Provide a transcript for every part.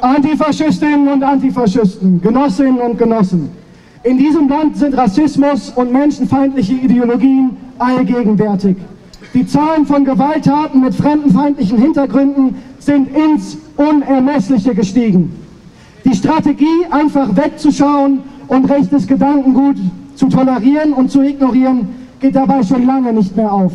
Antifaschistinnen und Antifaschisten, Genossinnen und Genossen. In diesem Land sind Rassismus und menschenfeindliche Ideologien allgegenwärtig. Die Zahlen von Gewalttaten mit fremdenfeindlichen Hintergründen sind ins Unermessliche gestiegen. Die Strategie, einfach wegzuschauen und rechtes Gedankengut zu tolerieren und zu ignorieren, geht dabei schon lange nicht mehr auf.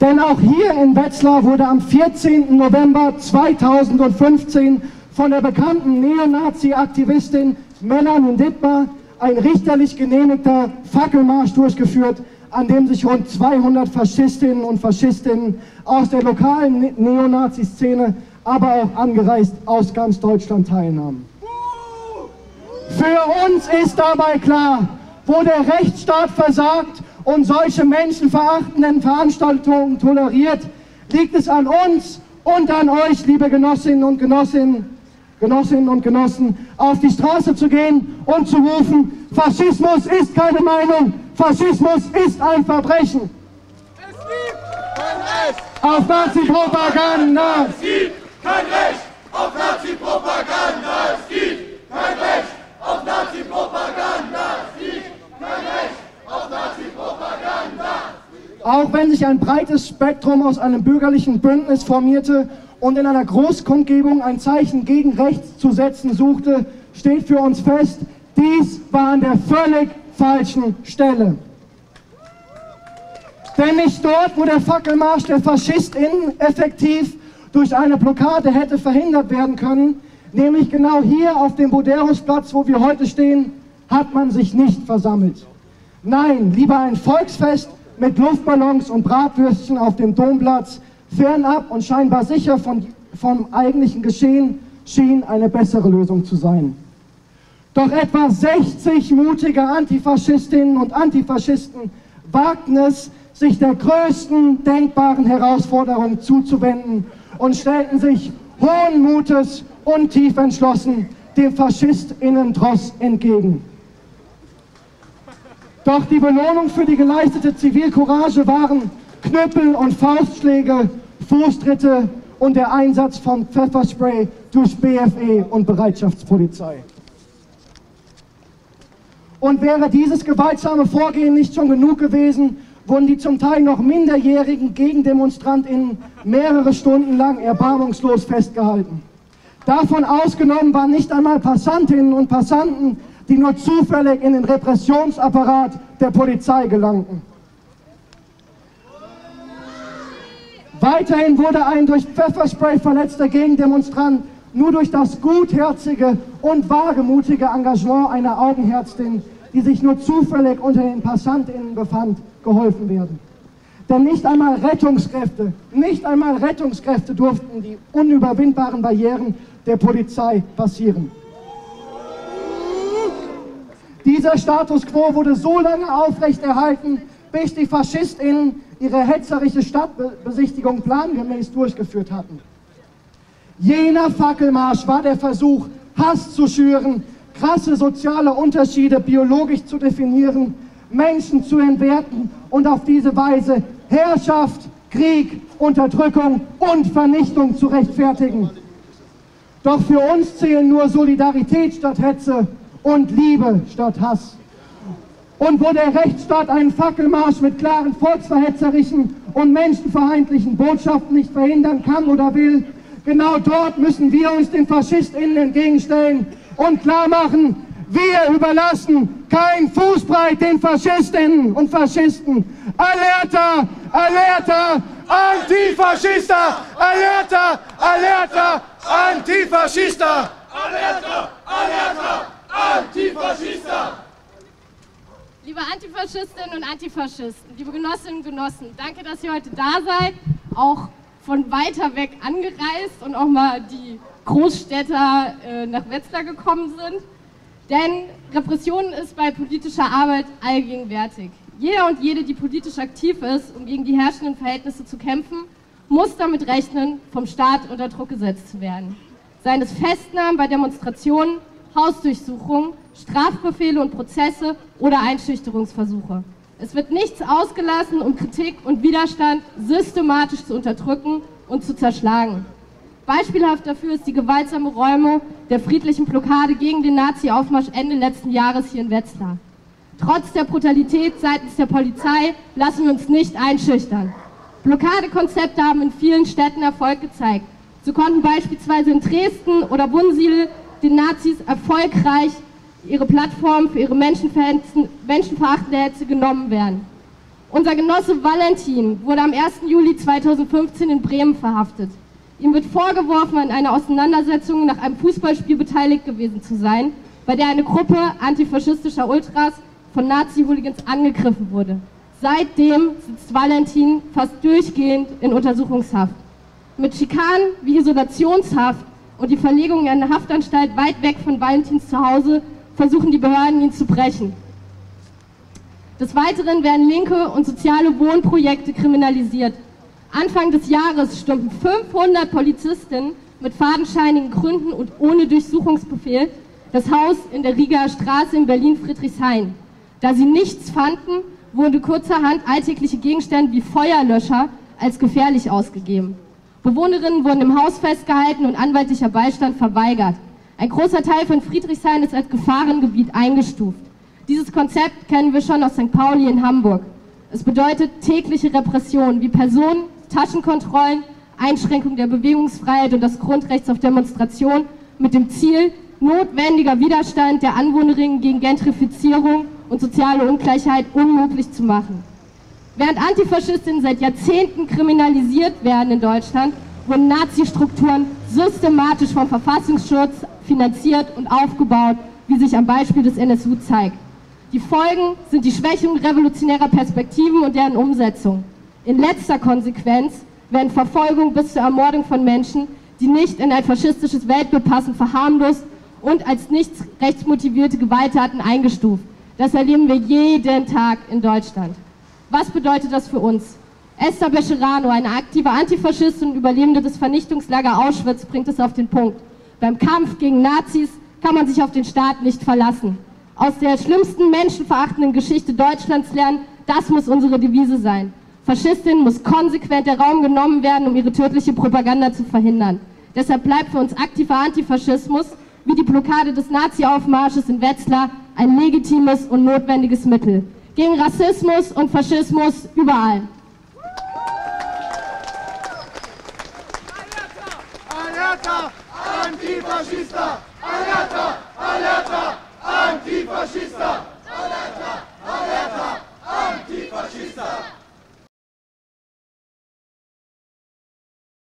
Denn auch hier in Wetzlar wurde am 14. November 2015 von der bekannten Neonazi-Aktivistin Melanie Dittmar ein richterlich genehmigter Fackelmarsch durchgeführt, an dem sich rund 200 Faschistinnen und Faschistinnen aus der lokalen Ne- Neonazi-Szene, aber auch angereist aus ganz Deutschland teilnahmen. Für uns ist dabei klar, wo der Rechtsstaat versagt und solche menschenverachtenden Veranstaltungen toleriert, liegt es an uns und an euch, liebe Genossinnen und Genossinnen, Genossinnen und Genossen, auf die Straße zu gehen und zu rufen, Faschismus ist keine Meinung, Faschismus ist ein Verbrechen. Es gibt kein Recht, Auf Nazi-Propaganda! es gibt kein Recht auf Nazi-Propaganda. Es gibt kein Recht auf Nazi-Propaganda. Es gibt kein Recht auf Nazi-Propaganda. Auch wenn sich ein breites Spektrum aus einem bürgerlichen Bündnis formierte und in einer Großkundgebung ein Zeichen gegen rechts zu setzen suchte, steht für uns fest, dies war an der völlig falschen Stelle. Denn nicht dort, wo der Fackelmarsch der FaschistInnen effektiv durch eine Blockade hätte verhindert werden können, nämlich genau hier auf dem Boderusplatz, wo wir heute stehen, hat man sich nicht versammelt. Nein, lieber ein Volksfest mit Luftballons und Bratwürstchen auf dem Domplatz, fernab und scheinbar sicher von, vom eigentlichen Geschehen, schien eine bessere Lösung zu sein. Doch etwa 60 mutige Antifaschistinnen und Antifaschisten wagten es, sich der größten denkbaren Herausforderung zuzuwenden und stellten sich hohen Mutes und tief entschlossen dem FaschistInnen-Tross entgegen. Doch die Belohnung für die geleistete Zivilcourage waren Knüppel und Faustschläge, Fußtritte und der Einsatz von Pfefferspray durch BFE und Bereitschaftspolizei. Und wäre dieses gewaltsame Vorgehen nicht schon genug gewesen, wurden die zum Teil noch minderjährigen GegendemonstrantInnen mehrere Stunden lang erbarmungslos festgehalten. Davon ausgenommen waren nicht einmal Passantinnen und Passanten, die nur zufällig in den Repressionsapparat der Polizei gelangten. Weiterhin wurde ein durch Pfefferspray verletzter Gegendemonstrant nur durch das gutherzige und wagemutige Engagement einer Augenärztin, die sich nur zufällig unter den PassantInnen befand, geholfen werden. Denn nicht einmal Rettungskräfte, nicht einmal Rettungskräfte durften die unüberwindbaren Barrieren der Polizei passieren. Dieser Status quo wurde so lange aufrechterhalten, bis die FaschistInnen ihre hetzerische Stadtbesichtigung plangemäß durchgeführt hatten. Jener Fackelmarsch war der Versuch, Hass zu schüren, krasse soziale Unterschiede biologisch zu definieren, Menschen zu entwerten und auf diese Weise Herrschaft, Krieg, Unterdrückung und Vernichtung zu rechtfertigen. Doch für uns zählen nur Solidarität statt Hetze und Liebe statt Hass. Und wo der Rechtsstaat einen Fackelmarsch mit klaren volksverhetzerischen und menschenfeindlichen Botschaften nicht verhindern kann oder will, genau dort müssen wir uns den FaschistInnen entgegenstellen und klar machen, wir überlassen kein Fußbreit den Faschistinnen und Faschisten. Alerta, Alerta, Antifaschista, Alerta, Alerta, Antifaschista. Alerta, Alerta, Antifaschista! Liebe Antifaschistinnen und Antifaschisten, liebe Genossinnen und Genossen, danke, dass ihr heute da seid, auch von weiter weg angereist und auch mal die Großstädter äh, nach Wetzlar gekommen sind. Denn Repression ist bei politischer Arbeit allgegenwärtig. Jeder und jede, die politisch aktiv ist, um gegen die herrschenden Verhältnisse zu kämpfen, muss damit rechnen, vom Staat unter Druck gesetzt zu werden. Seien es Festnahmen bei Demonstrationen, Hausdurchsuchungen, Strafbefehle und Prozesse oder Einschüchterungsversuche. Es wird nichts ausgelassen, um Kritik und Widerstand systematisch zu unterdrücken und zu zerschlagen. Beispielhaft dafür ist die gewaltsame Räumung der friedlichen Blockade gegen den Nazi-Aufmarsch Ende letzten Jahres hier in Wetzlar. Trotz der Brutalität seitens der Polizei lassen wir uns nicht einschüchtern. Blockadekonzepte haben in vielen Städten Erfolg gezeigt. So konnten beispielsweise in Dresden oder Wunsiedel den Nazis erfolgreich ihre Plattform für ihre menschenverachtende Hetze genommen werden. Unser Genosse Valentin wurde am 1. Juli 2015 in Bremen verhaftet. Ihm wird vorgeworfen, an einer Auseinandersetzung nach einem Fußballspiel beteiligt gewesen zu sein, bei der eine Gruppe antifaschistischer Ultras von Nazi-Hooligans angegriffen wurde. Seitdem sitzt Valentin fast durchgehend in Untersuchungshaft. Mit Schikanen wie Isolationshaft und die Verlegung in eine Haftanstalt weit weg von Valentins Zuhause versuchen die Behörden ihn zu brechen. Des Weiteren werden linke und soziale Wohnprojekte kriminalisiert. Anfang des Jahres stürmten 500 Polizisten mit fadenscheinigen Gründen und ohne Durchsuchungsbefehl das Haus in der Rieger Straße in Berlin-Friedrichshain. Da sie nichts fanden, wurde kurzerhand alltägliche Gegenstände wie Feuerlöscher als gefährlich ausgegeben. Bewohnerinnen wurden im Haus festgehalten und anwaltlicher Beistand verweigert. Ein großer Teil von Friedrichshain ist als Gefahrengebiet eingestuft. Dieses Konzept kennen wir schon aus St. Pauli in Hamburg. Es bedeutet tägliche Repression wie Personen, Taschenkontrollen, Einschränkung der Bewegungsfreiheit und des Grundrechts auf Demonstration mit dem Ziel, notwendiger Widerstand der Anwohnerinnen gegen Gentrifizierung und soziale Ungleichheit unmöglich zu machen. Während Antifaschistinnen seit Jahrzehnten kriminalisiert werden in Deutschland, wurden Nazi-Strukturen systematisch vom Verfassungsschutz finanziert und aufgebaut, wie sich am Beispiel des NSU zeigt. Die Folgen sind die Schwächung revolutionärer Perspektiven und deren Umsetzung. In letzter Konsequenz werden Verfolgung bis zur Ermordung von Menschen, die nicht in ein faschistisches Weltbild passen, verharmlost und als nicht rechtsmotivierte Gewalttaten eingestuft. Das erleben wir jeden Tag in Deutschland. Was bedeutet das für uns? Esther Becherano, eine aktive Antifaschistin und Überlebende des Vernichtungslager Auschwitz, bringt es auf den Punkt. Beim Kampf gegen Nazis kann man sich auf den Staat nicht verlassen. Aus der schlimmsten menschenverachtenden Geschichte Deutschlands lernen, das muss unsere Devise sein. Faschistinnen muss konsequent der Raum genommen werden, um ihre tödliche Propaganda zu verhindern. Deshalb bleibt für uns aktiver Antifaschismus, wie die Blockade des Nazi-Aufmarsches in Wetzlar, ein legitimes und notwendiges Mittel. Gegen Rassismus und Faschismus überall. Alerta! Alerta! Alerta! Antifascista! Alerta! Alerta! Antifascista!